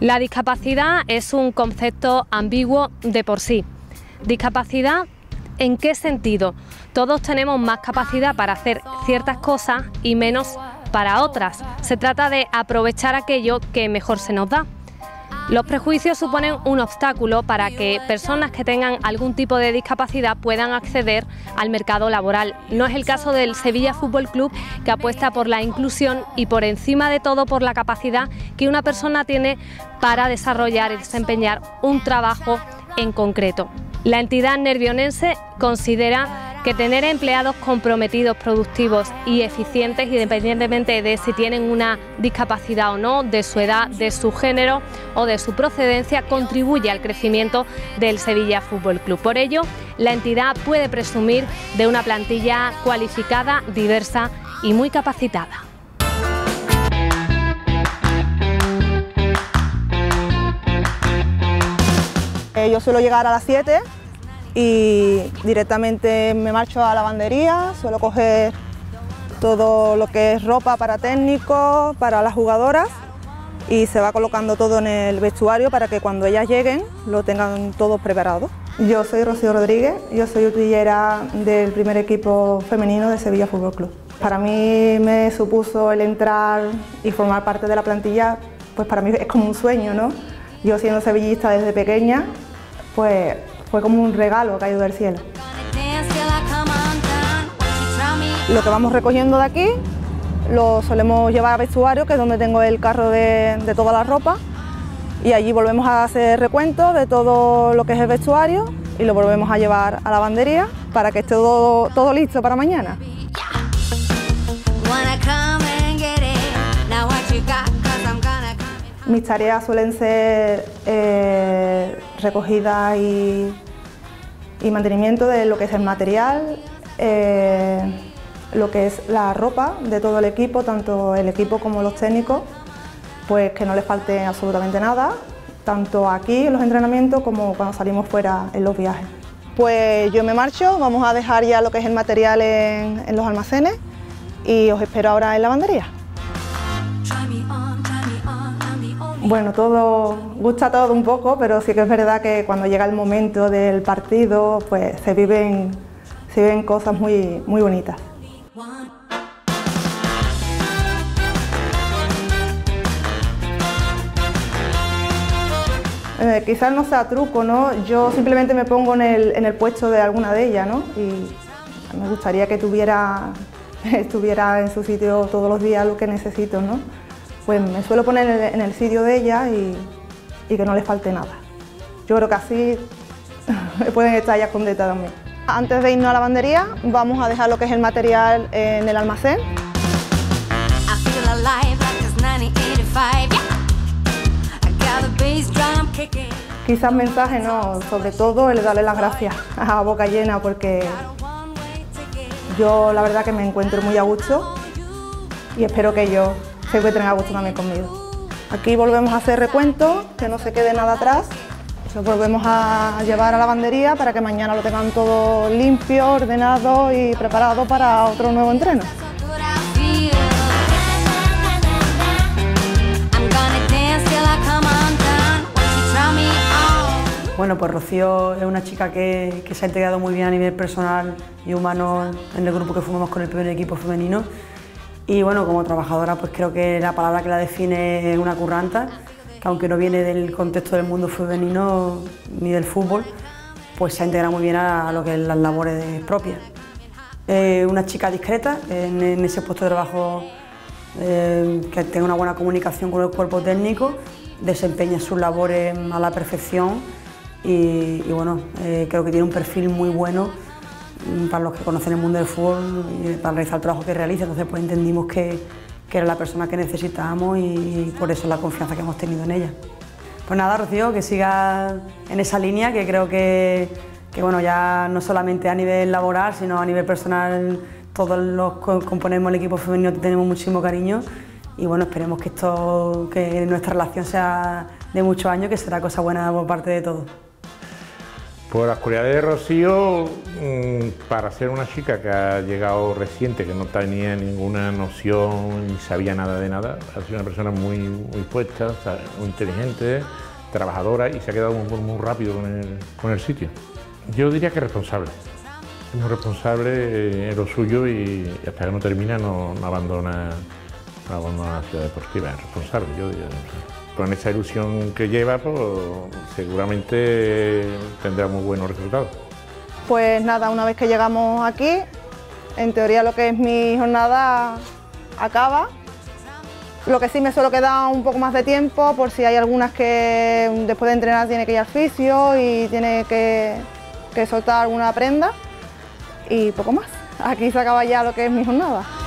La discapacidad es un concepto ambiguo de por sí. Discapacidad, ¿en qué sentido? Todos tenemos más capacidad para hacer ciertas cosas y menos para otras. Se trata de aprovechar aquello que mejor se nos da. Los prejuicios suponen un obstáculo para que personas que tengan algún tipo de discapacidad puedan acceder al mercado laboral. No es el caso del Sevilla Fútbol Club que apuesta por la inclusión y por encima de todo por la capacidad que una persona tiene para desarrollar y desempeñar un trabajo en concreto. La entidad nervionense considera que tener empleados comprometidos, productivos y eficientes, independientemente de si tienen una discapacidad o no, de su edad, de su género o de su procedencia, contribuye al crecimiento del Sevilla Fútbol Club. Por ello, la entidad puede presumir de una plantilla cualificada, diversa y muy capacitada. Eh, yo suelo llegar a las 7 y directamente me marcho a la lavandería, suelo coger todo lo que es ropa para técnicos, para las jugadoras y se va colocando todo en el vestuario para que cuando ellas lleguen lo tengan todo preparado. Yo soy Rocío Rodríguez, yo soy utillera del primer equipo femenino de Sevilla Fútbol Club. Para mí me supuso el entrar y formar parte de la plantilla, pues para mí es como un sueño, ¿no? Yo siendo sevillista desde pequeña, pues fue como un regalo caído del cielo. Lo que vamos recogiendo de aquí lo solemos llevar a vestuario, que es donde tengo el carro de, toda la ropa, y allí volvemos a hacer recuento de todo lo que es el vestuario y lo volvemos a llevar a la lavandería para que esté todo, todo listo para mañana. Mis tareas suelen ser eh, recogida y, mantenimiento de lo que es el material, eh, lo que es la ropa de todo el equipo, tanto el equipo como los técnicos, pues que no les falte absolutamente nada, tanto aquí en los entrenamientos como cuando salimos fuera en los viajes. Pues yo me marcho, vamos a dejar ya lo que es el material en, en los almacenes y os espero ahora en la lavandería. Bueno, todo gusta todo un poco, pero sí que es verdad que cuando llega el momento del partido, pues se viven, se viven cosas muy, muy bonitas. Eh, quizás no sea truco, ¿no? Yo simplemente me pongo en el, en el puesto de alguna de ellas, ¿no? Y me gustaría que tuviera, estuviera en su sitio todos los días lo que necesito, ¿no? Pues me suelo poner en el sitio de ella y, que no le falte nada. Yo creo que así pueden estar ya contentas también. Antes de irnos a la lavandería vamos a dejar lo que es el material en el almacén. Quizás mensaje no, sobre todo el darle las gracias a boca llena porque yo la verdad que me encuentro muy a gusto y espero que ellos se encuentren a gusto también conmigo. Aquí volvemos a hacer recuento, que no se quede nada atrás. Lo volvemos a llevar a la lavandería para que mañana lo tengan todo limpio, ordenado y preparado para otro nuevo entreno. Bueno, pues Rocío es una chica que, que, se ha integrado muy bien a nivel personal y humano en el grupo que formamos con el primer equipo femenino y bueno, como trabajadora pues creo que la palabra que la define es una curranta, que aunque no viene del contexto del mundo femenino ni del fútbol, pues se ha integrado muy bien a lo que es las labores propias. una chica discreta en, ese puesto de trabajo eh, que tenga una buena comunicación con el cuerpo técnico, desempeña sus labores a la perfección y, bueno, eh, creo que tiene un perfil muy bueno para los que conocen el mundo del fútbol y para realizar el trabajo que realiza. Entonces pues entendimos que, que era la persona que necesitábamos y, por eso la confianza que hemos tenido en ella. Pues nada, Rocío, que siga en esa línea, que creo que, que bueno, ya no solamente a nivel laboral, sino a nivel personal, todos los que componemos el equipo femenino tenemos muchísimo cariño y bueno, esperemos que, esto, que nuestra relación sea de muchos años, que será cosa buena por parte de todos. Por las cualidades de Rocío, mm, para ser una chica que ha llegado reciente, que no tenía ninguna noción ni sabía nada de nada, ha sido una persona muy, muy puesta, muy inteligente, trabajadora y se ha quedado muy, muy rápido con el, con el sitio. Yo diría que responsable, muy responsable en lo suyo y hasta que no termina no, no abandona, no abandona la ciudad deportiva, es responsable, yo diría con esa ilusión que lleva, pues seguramente tendrá muy buenos resultados. Pues nada, una vez que llegamos aquí, en teoría lo que es mi jornada acaba. Lo que sí me suelo quedar un poco más de tiempo por si hay algunas que después de entrenar tiene que ir al fisio y tiene que, que soltar alguna prenda y poco más. Aquí se acaba ya lo que es mi jornada.